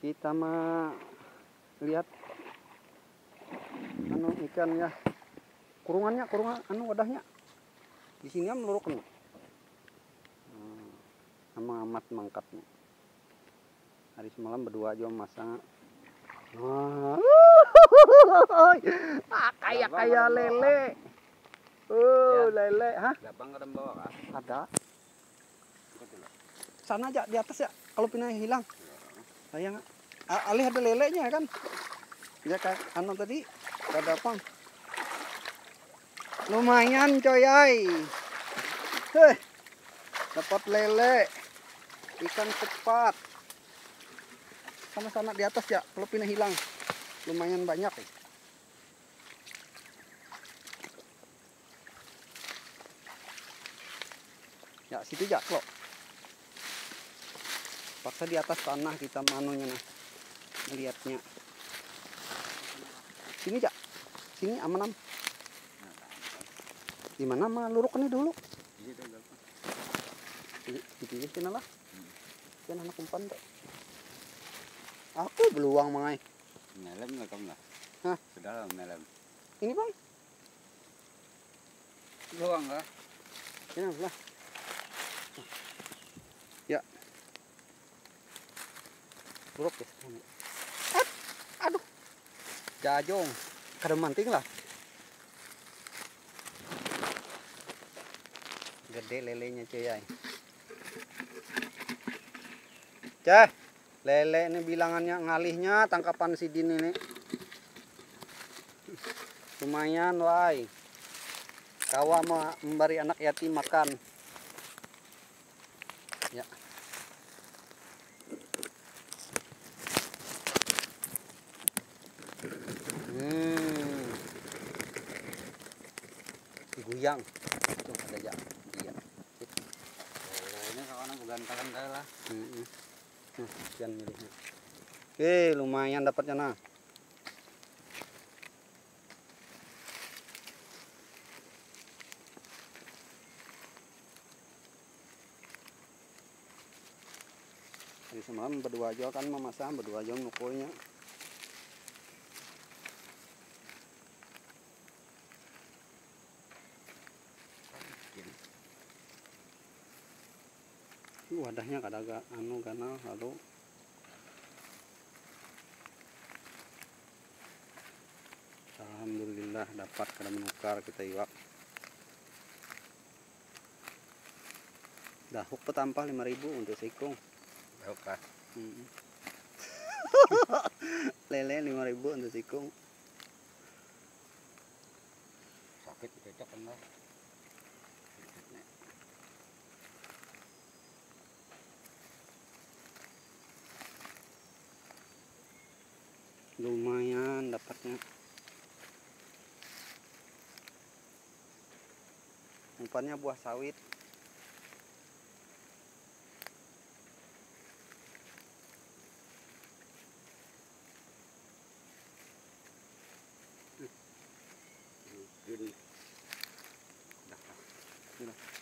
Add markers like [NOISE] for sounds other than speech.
kita mah lihat anu ikan ya kurungannya kurungan anu wadahnya di sini meluruk anu hmm, sama amat mangkatnya hari semalam berdua aja masang Wah. [LAUGHS] ah, kayak kayak lele. Oh, lele, hah? Ada. Sana aja di atas ya. Kalau pindah hilang. Sayang. Alih ada lelenya kan. Ya kayak anu tadi ada apa? Lumayan coy. Heh. Dapat lele. Ikan cepat. Sama-sama di atas ya. Pindah hilang. Lumayan banyak. ya. Ya, situ Klo. Paksa di atas tanah kita manunya nah. Melihatnya. Sini, Jak. Sini aman am. Di mana mah luruk ini dulu. Di- Dipilih sini lah. Kan anak umpan tuh. Aku beluang mangai. Melem nggak kamu lah? Hah? Sudah lah melem. Ini bang, Doang kah? ini lah. Luruk ya. Eh, aduh. Jajong. Kada manting lah. Gede lelenya cuy ay. Ceh, lele ini bilangannya ngalihnya tangkapan si Din ini. Lumayan wai. Kawa memberi anak yatim makan. Ya. Diguyang. Tuh ada ya. Iya. Ini kawan kali lah. Hmm. Nah, sekian miliknya. Oke, lumayan dapatnya nah. Jadi semalam berdua aja kan memasang berdua aja nukulnya. Wadahnya kada agak anu ganal lalu Alhamdulillah dapat kada menukar kita iwak dahuk petampah 5000 untuk sikung Tahu kah? Mm. [LAUGHS] lele 5000 untuk sikung Sakit cocok kan lumayan dapatnya. Umpannya buah sawit. Hmm. Thank you.